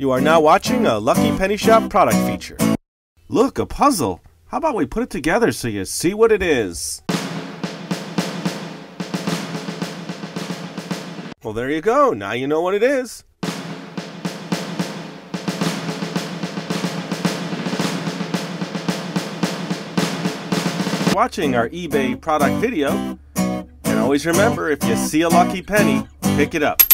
You are now watching a Lucky Penny Shop product feature. Look, a puzzle. How about we put it together so you see what it is? Well, there you go. Now you know what it is. Watching our eBay product video. And always remember if you see a lucky penny, pick it up.